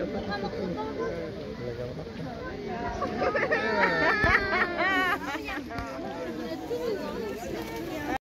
よろしくお願いします。